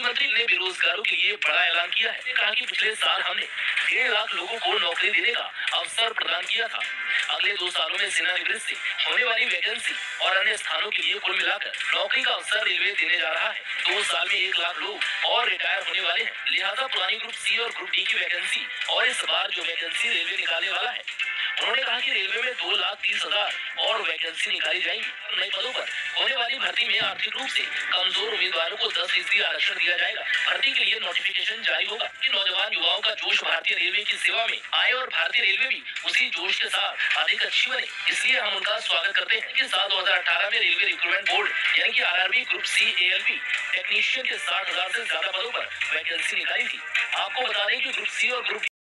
मंत्री ने बेरोजगारों के लिए बड़ा ऐलान किया है। कहा कि पिछले साल हमने डेढ़ लाख लोगों को नौकरी देने का अवसर प्रदान किया था। अगले दो सालों में सेनानिवृत्त से होने वाली वैकेंसी और अन्य स्थानों के लिए कुल मिलाकर नौकरी का अवसर रेलवे देने जा रहा है। दो साल में एक लाख लोग और रिटायर होने वाले हैं। लिहाजा पुरानी ग्रुप सी और ग्रुप डी की वैकेंसी और इस बार जो वैकेंसी रेलवे निकालने वाला है उन्होंने कहा कि रेलवे में दो लाख तीस हज़ार और वैकेंसी निकाली जाएँगी नए पदों पर। होने वाली भर्ती में आर्थिक रूप से कमज़ोर उम्मीदवारों को दस फ़ीसदी आरक्षण दिया जाएगा। भर्ती के लिए नोटिफिकेशन जारी होगा कि नौजवान युवाओं का जोश भारतीय रेलवे की सेवा में आए और भारतीय रेलवे भी उसी जोश के साथ अधिक अच्छी बने। इसलिए हम उनका स्वागत करते हैं की साल दो हज़ार अठारह में रेलवे रिक्रूटमेंट बोर्ड यानी कि RRB group C A technician के साठ हज़ार ऐसी ज़्यादा पदों आरोप वैकेंसी निकाली थी। आपको बता दें की ग्रुप सी और ग्रुप